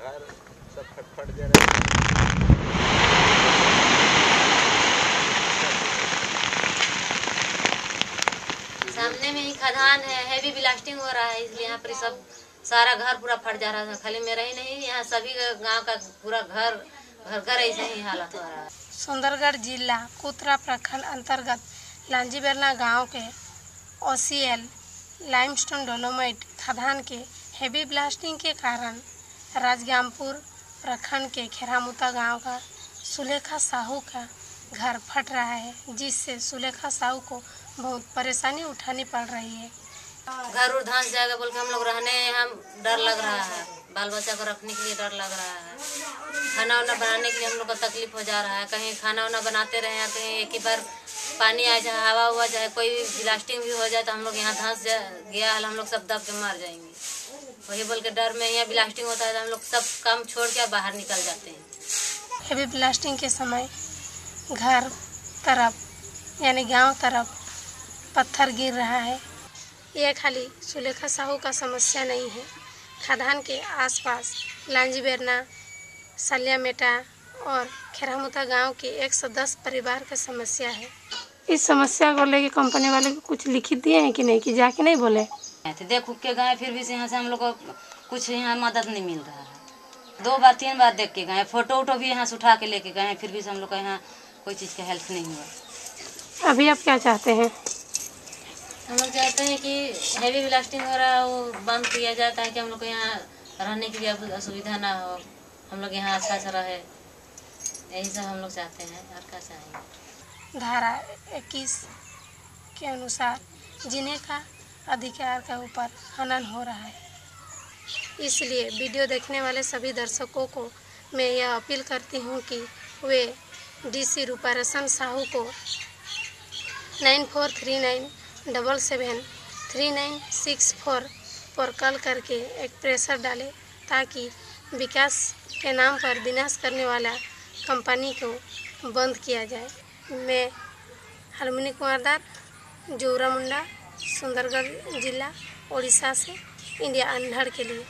घर सब फट फट जा रहा सामने में ही खदान है हैवी ब्लास्टिंग हो रहा है इसलिए यहाँ पर सब सारा घर पूरा फट जा रहा था खाली मेरा ही नहीं यहाँ सभी गाँव का पूरा घर घर घर ऐसे ही हालत हो रहा है। सुंदरगढ़ जिला कुतरा प्रखंड अंतर्गत लांजी लांजीबेरना गाँव के ओसीएल लाइमस्टोन डोलोमाइट खदान के हेवी ब्लास्टिंग के कारण राजगामपुर प्रखंड के खेरामुता गाँव का सुलेखा साहू का घर फट रहा है, जिससे सुलेखा साहू को बहुत परेशानी उठानी पड़ रही है। घर उर धंस जाएगा बोल के हम लोग रहने यहाँ डर लग रहा है। बाल बच्चा को रखने के लिए डर लग रहा है। खाना वाना बनाने के लिए हम लोग को तकलीफ़ हो जा रहा है। कहीं खाना वाना बनाते रहे या कहीं एक ही बार पानी आ जाए, हवा हुआ जाए, कोई ब्लास्टिंग भी हो जाए तो हम लोग यहाँ धंस गया, हम लोग सब दब के मर जाएँगे। वही बोल के डर में यहाँ ब्लास्टिंग होता है तो हम लोग सब काम छोड़ के बाहर निकल जाते हैं। हेवी ब्लास्टिंग के समय घर तरफ़, यानी गाँव तरफ़ पत्थर गिर रहा है। यह खाली सुलेखा साहू का समस्या नहीं है। खदान के आसपास लांजी बेरना, सलिया मेटा और खेरामुता गाँव के 110 परिवार का समस्या है। इस समस्या को लेकर कंपनी वाले को कुछ लिखित दिए हैं कि नहीं, कि जाके नहीं बोले? तो देख उख के गए फिर भी से यहाँ से हम लोग को कुछ यहाँ मदद नहीं मिल रहा है। दो बार तीन बार देख के गए फ़ोटो वोटो भी यहाँ से उठा के लेके गए फिर भी से हम लोग का यहाँ कोई चीज़ का हेल्प नहीं हुआ। अभी आप क्या चाहते हैं? हम लोग चाहते हैं कि हैवी ब्लास्टिंग हो रहा है वो बंद किया जाए ताकि हम लोग को यहाँ रहने की भी असुविधा ना हो। हम लोग यहाँ अच्छा अच्छा रहे। यही सब हम लोग चाहते हैं और क्या चाहेंगे? धारा 21 के अनुसार जीने का अधिकार के ऊपर हनन हो रहा है। इसलिए वीडियो देखने वाले सभी दर्शकों को मैं यह अपील करती हूँ कि वे डीसी रूपारसन साहू को nine four three nine double seven three nine six four पर कॉल करके एक प्रेशर डालें ताकि विकास के नाम पर विनाश करने वाला कंपनी को बंद किया जाए। मैं हरमुनी कुमार दास, जोरा मुंडा सुंदरगढ़ जिला उड़ीसा से इंडिया अनहड़ के लिए।